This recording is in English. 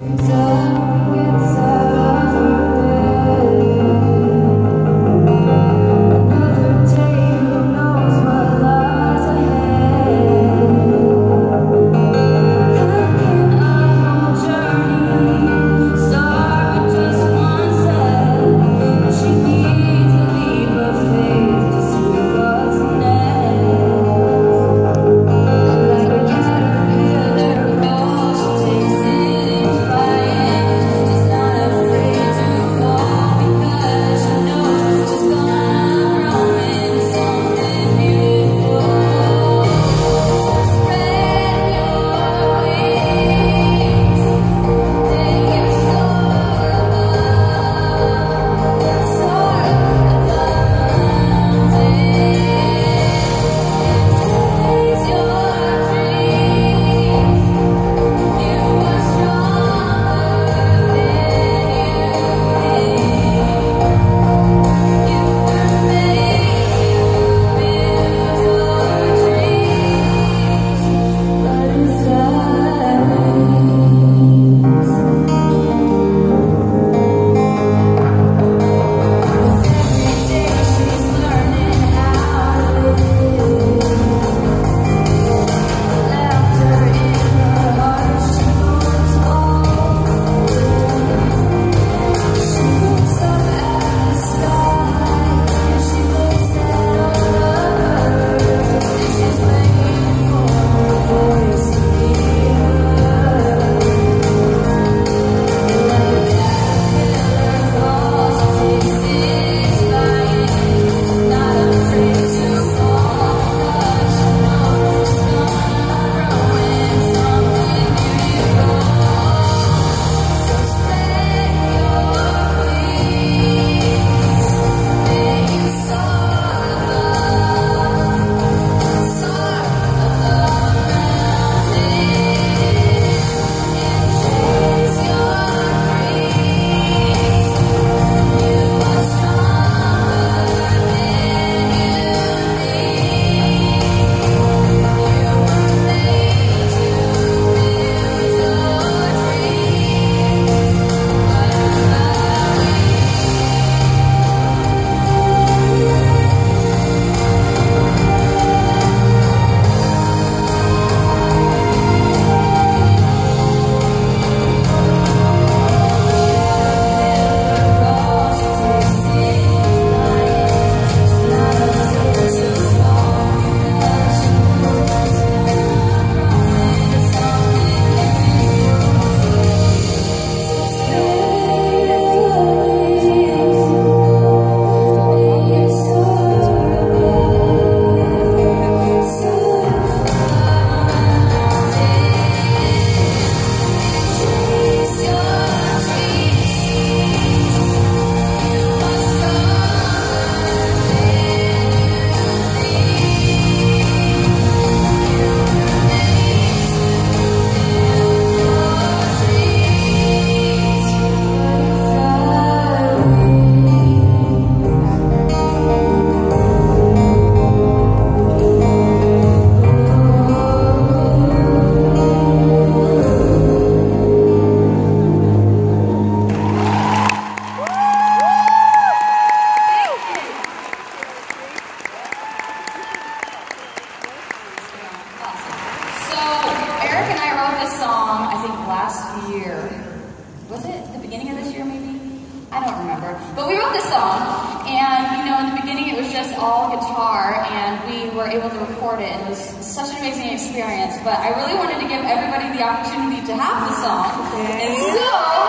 So song, I think last year. Was it the beginning of this year, maybe? I don't remember. But we wrote this song, and, you know, in the beginning it was just all guitar, and we were able to record it, and it was such an amazing experience. But I really wanted to give everybody the opportunity to have the song. Okay. And so...